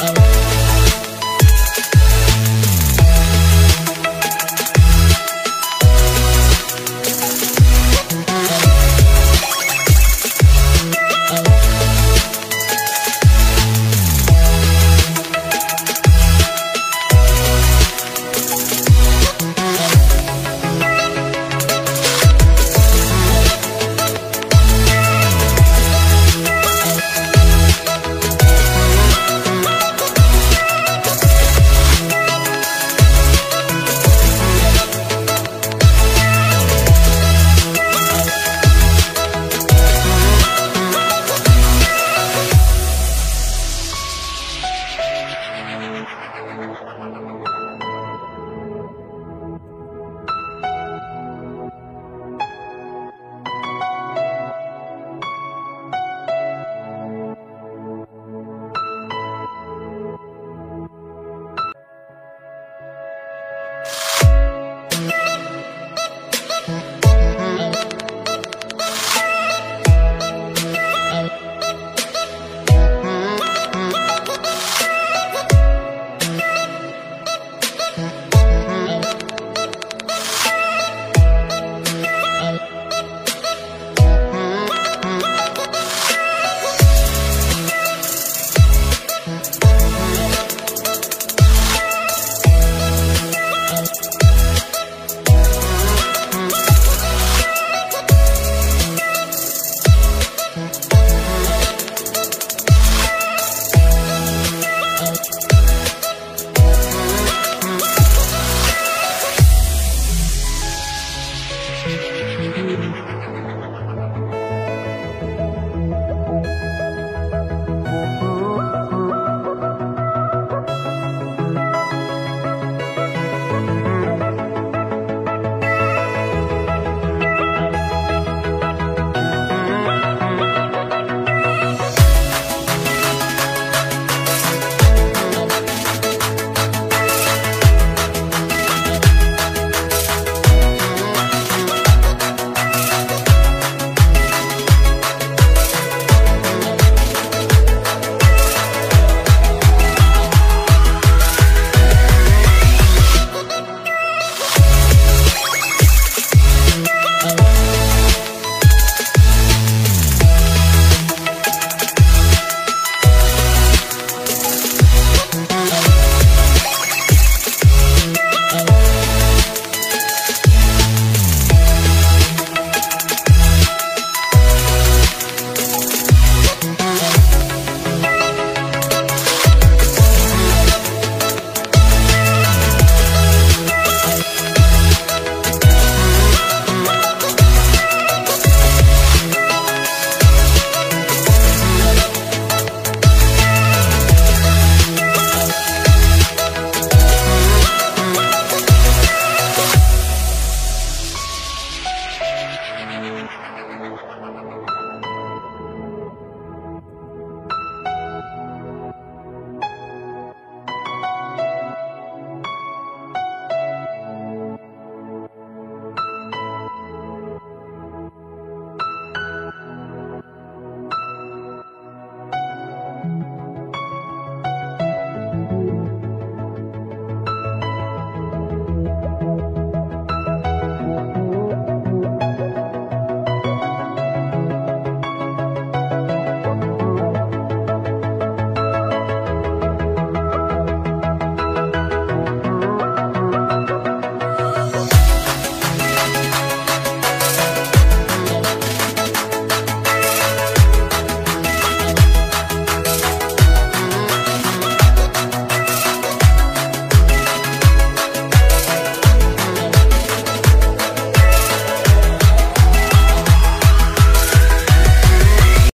Oh.